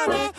したね